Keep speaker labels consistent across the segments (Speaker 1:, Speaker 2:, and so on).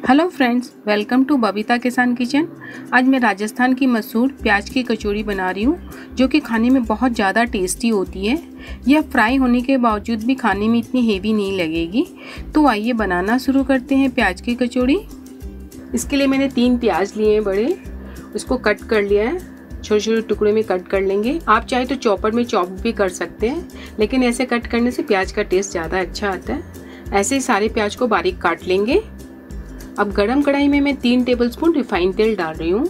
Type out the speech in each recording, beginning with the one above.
Speaker 1: Hello friends welcome to Babita Kisan kitchen आज मैं राजस्थान की मसूर प्याज की कचौड़ी बना रही हूँ, जो कि खाने में बहुत ज़्यादा टेस्टी होती है। यह फ्राई होने के बावजूद भी खाने में इतनी हेवी नहीं लगेगी। तो आइए बनाना शुरू करते हैं प्याज की कचौड़ी। इसके लिए मैंने तीन प्याज लिए हैं बड़े। उसको कट कर लिया है। छोटे छोटे टुकड़े में कट कर लेंगे। आप चाहे तो चॉपर में चॉप भी कर सकते हैं, लेकिन ऐसे कट करने से प्याज का टेस्ट ज़्यादा अच्छा आता है। ऐसे ही सारे प्याज को बारीक काट लेंगे। अब गरम कढ़ाई में मैं तीन टेबलस्पून रिफाइंड तेल डाल रही हूँ।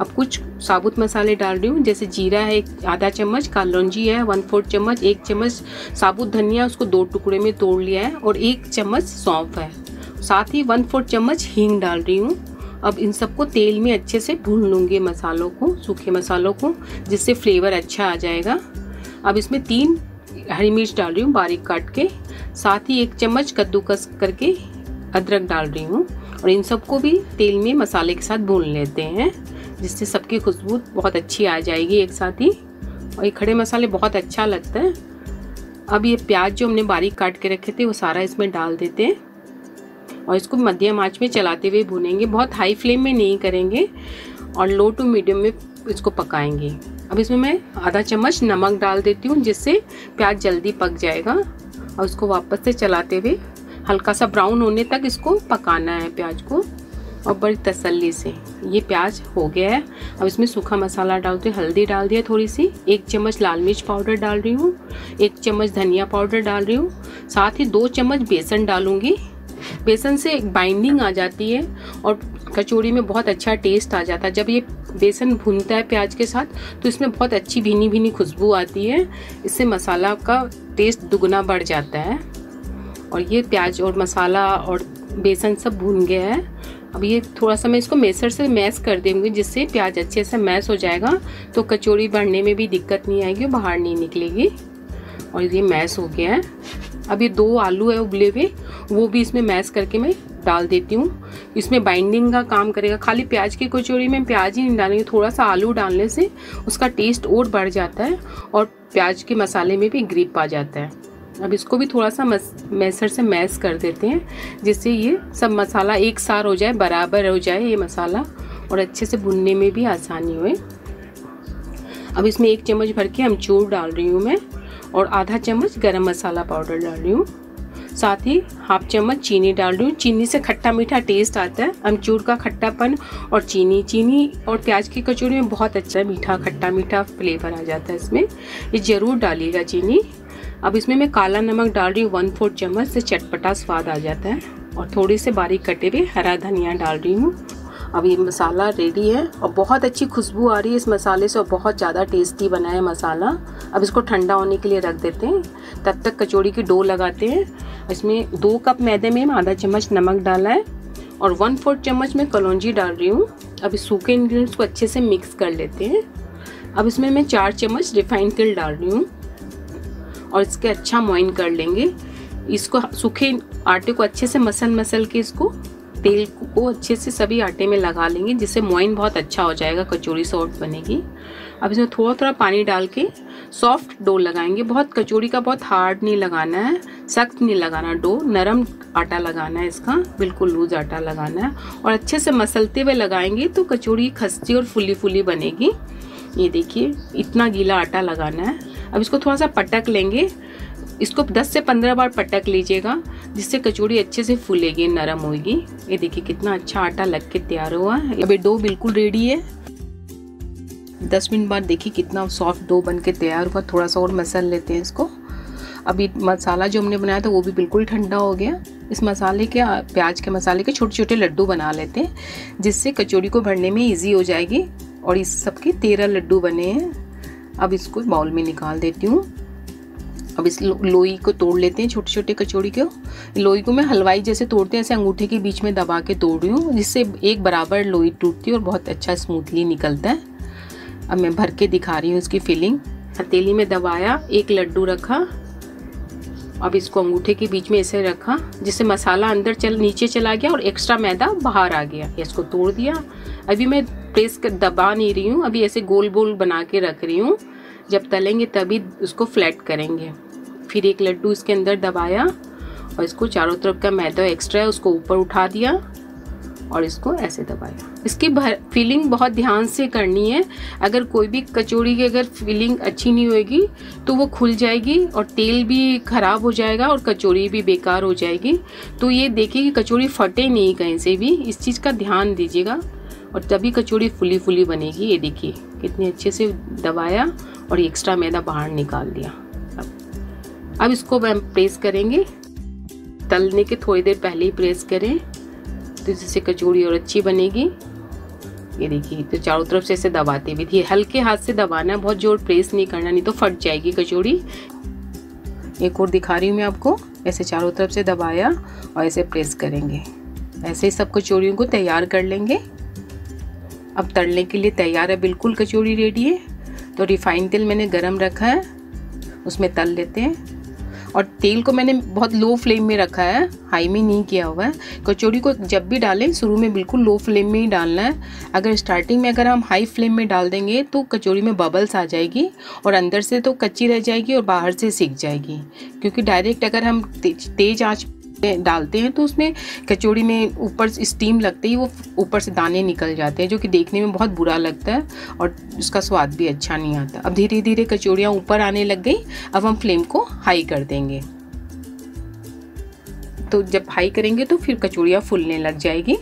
Speaker 1: अब कुछ साबुत मसाले डाल रही हूँ, जैसे जीरा है आधा चम्मच, कालौंजी है वन फोर्थ चम्मच, एक चम्मच साबुत धनिया, उसको दो टुकड़े में तोड़ लिया है और एक चम्मच सौंफ है। साथ ही वन फोर्थ चम्मच हींग डाल रही हूँ। अब इन सबको तेल में अच्छे से भून लूँगी मसालों को, सूखे मसालों को, जिससे फ्लेवर अच्छा आ जाएगा। अब इसमें तीन हरी मिर्च डाल रही हूँ बारीक काट के। साथ ही एक चम्मच कद्दूकस करके अदरक डाल रही हूँ। और इन सबको भी तेल में मसाले के साथ भून लेते हैं, जिससे सबकी खुशबू बहुत अच्छी आ जाएगी एक साथ ही। और ये खड़े मसाले बहुत अच्छा लगता है। अब ये प्याज जो हमने बारीक काट के रखे थे, वो सारा इसमें डाल देते हैं। और इसको मध्यम आँच में चलाते हुए भूनेंगे। बहुत हाई फ्लेम में नहीं करेंगे और लो टू मीडियम में इसको पकाएँगे। अब इसमें मैं आधा चम्मच नमक डाल देती हूँ, जिससे प्याज जल्दी पक जाएगा। और उसको वापस से चलाते हुए हल्का सा ब्राउन होने तक इसको पकाना है प्याज को और बड़ी तसल्ली से। ये प्याज हो गया है। अब इसमें सूखा मसाला डालते हल्दी डाल दिया थोड़ी सी। एक चम्मच लाल मिर्च पाउडर डाल रही हूँ, एक चम्मच धनिया पाउडर डाल रही हूँ, साथ ही दो चम्मच बेसन डालूँगी। बेसन से एक बाइंडिंग आ जाती है और कचौड़ी में बहुत अच्छा टेस्ट आ जाता है। जब ये बेसन भूनता है प्याज के साथ तो इसमें बहुत अच्छी भीनी भीनी खुशबू आती है। इससे मसाला का टेस्ट दुगना बढ़ जाता है। और ये प्याज और मसाला और बेसन सब भून गया है। अब ये थोड़ा सा मैं इसको मेसर से मैश कर दूँगी जिससे प्याज अच्छे से मैश हो जाएगा तो कचौड़ी बढ़ने में भी दिक्कत नहीं आएगी बाहर नहीं निकलेगी। और ये मैश हो गया है। अब ये दो आलू है उबले हुए, वो भी इसमें मैश करके मैं डाल देती हूँ। इसमें बाइंडिंग का काम करेगा। खाली प्याज की कचौड़ी में प्याज ही नहीं डालेंगे थोड़ा सा आलू डालने से उसका टेस्ट और बढ़ जाता है और प्याज के मसाले में भी ग्रिप आ जाता है। अब इसको भी थोड़ा सा मैसर से मैश कर देते हैं, जिससे ये सब मसाला एक सार हो जाए, बराबर हो जाए ये मसाला, और अच्छे से भुनने में भी आसानी हुए। अब इसमें एक चम्मच भर के अमचूर डाल रही हूँ मैं, और आधा चम्मच गरम मसाला पाउडर डाल रही हूँ। साथ ही हाफ़ चम्मच चीनी डाल रही हूँ। चीनी से खट्टा मीठा टेस्ट आता है। अमचूर का खट्टापन और चीनी चीनी और प्याज की कचौड़ी में बहुत अच्छा मीठा, खट्टा मीठा फ्लेवर आ जाता है इसमें। ये ज़रूर डालिएगा चीनी। अब इसमें मैं काला नमक डाल रही हूँ वन फोर्थ चम्मच से चटपटा स्वाद आ जाता है और थोड़ी से बारीक कटे हुए हरा धनिया डाल रही हूँ। अब ये मसाला रेडी है और बहुत अच्छी खुशबू आ रही है इस मसाले से और बहुत ज़्यादा टेस्टी बना है मसाला। अब इसको ठंडा होने के लिए रख देते हैं। तब तक कचौड़ी की डो लगाते हैं। इसमें दो कप मैदे में आधा चम्मच नमक डाला है और वन फोर्थ चम्मच में कलौजी डाल रही हूँ। अब इस सूखे इन्ग्रीडियंट्स को अच्छे से मिक्स कर लेते हैं। अब इसमें मैं चार चम्मच रिफाइंड तेल डाल रही हूँ। और इसके अच्छा मोइन कर लेंगे। इसको सूखे आटे को अच्छे से मसल मसल के इसको, तेल को अच्छे से सभी आटे में लगा लेंगे, जिससे मोइन बहुत अच्छा हो जाएगा, कचौड़ी सॉफ्ट बनेगी। अब इसमें थोड़ा थोड़ा पानी डाल के सॉफ्ट डो लगाएँगे। बहुत कचौड़ी का बहुत हार्ड नहीं लगाना है, सख्त नहीं लगाना डो नरम आटा लगाना है इसका, बिल्कुल लूज आटा लगाना है। और अच्छे से मसलते हुए लगाएँगे तो कचौड़ी खस्ती और फुली फुली बनेगी। ये देखिए, इतना गीला आटा लगाना है। अब इसको थोड़ा सा पटक लेंगे। इसको 10 से 15 बार पटक लीजिएगा, जिससे कचौड़ी अच्छे से फूलेगी, नरम होगी ये देखिए कितना अच्छा आटा लग के तैयार हुआ है। अभी डो बिल्कुल रेडी है। 10 मिनट बाद देखिए कितना सॉफ्ट डो बन के तैयार हुआ। थोड़ा सा और मसल लेते हैं इसको। अभी मसाला जो हमने बनाया था, वो भी बिल्कुल ठंडा हो गया। इस मसाले के, प्याज के मसाले के छोटे छोटे लड्डू बना लेते हैं, जिससे कचौड़ी को भरने में ईजी हो जाएगी। और इस सबके तेरह लड्डू बने हैं। अब इसको बाउल में निकाल देती हूँ। अब इस लोई को तोड़ लेते हैं छोटे छोटे कचौड़ी को। लोई को मैं हलवाई जैसे तोड़ते हैं, ऐसे अंगूठे के बीच में दबा के तोड़ रही हूँ, जिससे एक बराबर लोई टूटती है और बहुत अच्छा स्मूथली निकलता है। अब मैं भर के दिखा रही हूँ इसकी फिलिंग हथेली में दबाया, एक लड्डू रखा अब इसको अंगूठे के बीच में ऐसे रखा, जिससे मसाला अंदर चल, नीचे चला गया और एक्स्ट्रा मैदा बाहर आ गया। इसको तोड़ दिया। अभी मैं प्रेस कर, दबा नहीं रही हूँ। अभी ऐसे गोल गोल बना के रख रही हूँ। जब तलेंगे तभी उसको फ्लैट करेंगे। फिर एक लड्डू इसके अंदर दबाया और इसको चारों तरफ़ का मैदा एक्स्ट्रा है, उसको ऊपर उठा दिया। और इसको ऐसे दबाया इसकी भर फीलिंग बहुत ध्यान से करनी है। अगर कोई भी कचौड़ी की अगर फीलिंग अच्छी नहीं होएगी तो वो खुल जाएगी और तेल भी ख़राब हो जाएगा और कचौड़ी भी बेकार हो जाएगी। तो ये देखिए कि कचौड़ी फटे नहीं कहीं से भी। इस चीज़ का ध्यान दीजिएगा और तभी कचौड़ी फुली फुली बनेगी। ये देखिए, कितने अच्छे से दबाया और एक्स्ट्रा मैदा बाहर निकाल दिया। अब अब इसको हम प्रेस करेंगे। तलने के थोड़ी देर पहले ही प्रेस करें। तो जिससे कचौड़ी और अच्छी बनेगी। ये देखिए तो चारों तरफ़ से ऐसे दबाते भी थी। हल्के हाथ से दबाना, बहुत ज़ोर प्रेस नहीं करना, नहीं तो फट जाएगी कचौड़ी। एक और दिखा रही हूँ मैं आपको। ऐसे चारों तरफ़ से दबाया और ऐसे प्रेस करेंगे। ऐसे ही सब कचौड़ियों को तैयार कर लेंगे। अब तलने के लिए तैयार है, बिल्कुल कचौड़ी रेडी है। तो रिफाइंड तेल मैंने गरम रखा है, उसमें तल लेते हैं। और तेल को मैंने बहुत लो फ्लेम में रखा है, हाई में नहीं किया हुआ है। कचौड़ी को जब भी डालें, शुरू में बिल्कुल लो फ्लेम में ही डालना है। अगर स्टार्टिंग में अगर हम हाई फ्लेम में डाल देंगे तो कचौड़ी में बबल्स आ जाएगी और अंदर से तो कच्ची रह जाएगी और बाहर से सीख जाएगी। क्योंकि डायरेक्ट अगर हम तेज आँच डालते हैं तो उसमें कचौड़ी में ऊपर स्टीम लगते ही वो ऊपर से दाने निकल जाते हैं, जो कि देखने में बहुत बुरा लगता है और उसका स्वाद भी अच्छा नहीं आता। अब धीरे धीरे कचौड़ियाँ ऊपर आने लग गई, अब हम फ्लेम को हाई कर देंगे। तो जब हाई करेंगे तो फिर कचौड़ियाँ फूलने लग जाएगी।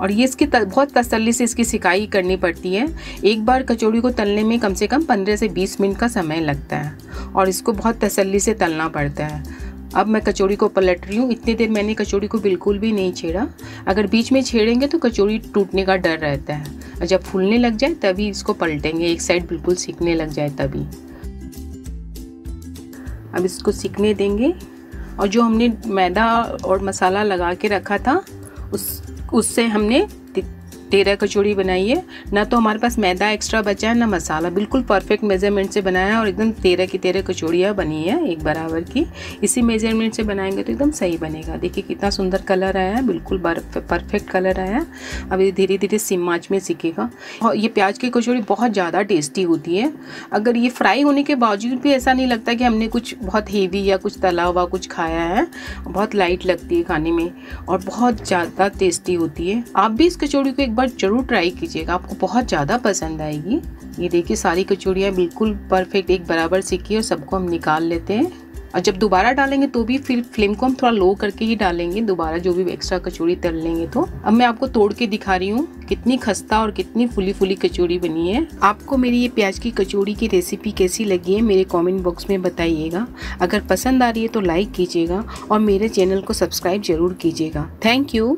Speaker 1: और ये इसकी बहुत तसल्ली से इसकी सिकाई करनी पड़ती है। एक बार कचौड़ी को तलने में कम से कम 15 से 20 मिनट का समय लगता है और इसको बहुत तसल्ली से तलना पड़ता है। अब मैं कचौड़ी को पलट रही हूँ। इतनी देर मैंने कचौड़ी को बिल्कुल भी नहीं छेड़ा। अगर बीच में छेड़ेंगे तो कचौड़ी टूटने का डर रहता है। और जब फूलने लग जाए तभी इसको पलटेंगे। एक साइड बिल्कुल सीखने लग जाए तभी। अब इसको सीखने देंगे। और जो हमने मैदा और मसाला लगा के रखा था, उस, उससे हमने तेरह कचौड़ी बनाई है। ना तो हमारे पास मैदा एक्स्ट्रा बचा है, ना मसाला। बिल्कुल परफेक्ट मेज़रमेंट से बनाया है और एकदम तेरह की तेरह कचौड़ियाँ बनी है एक बराबर की। इसी मेज़रमेंट से बनाएँगे तो एकदम सही बनेगा। देखिए कितना सुंदर कलर आया है, बिल्कुल परफेक्ट कलर आया है। अब ये धीरे धीरे सिम आँच में सीखेगा। और ये प्याज की कचौड़ी बहुत ज़्यादा टेस्टी होती है। अगर ये फ्राई होने के बावजूद भी ऐसा नहीं लगता कि हमने कुछ बहुत हेवी या कुछ तला हुआ कुछ खाया है, बहुत लाइट लगती है खाने में और बहुत ज़्यादा टेस्टी होती है। आप भी इस कचौड़ी को एक बार बार ज़रूर ट्राई कीजिएगा, आपको बहुत ज़्यादा पसंद आएगी। ये देखिए, सारी कचौड़ियाँ बिल्कुल परफेक्ट एक बराबर सीखी और सबको हम निकाल लेते हैं। और जब दोबारा डालेंगे तो भी फिर फ्लेम को हम थोड़ा लो करके ही डालेंगे, दोबारा जो भी एक्स्ट्रा कचौड़ी तल लेंगे तो। अब मैं आपको तोड़ के दिखा रही हूँ कितनी खस्ता और कितनी फुली फुली कचौड़ी बनी है। आपको मेरी ये प्याज की कचौड़ी की रेसिपी कैसी लगी है, मेरे कमेंट बॉक्स में बताइएगा। अगर पसंद आ रही है तो लाइक कीजिएगा और मेरे चैनल को सब्सक्राइब ज़रूर कीजिएगा। Thank you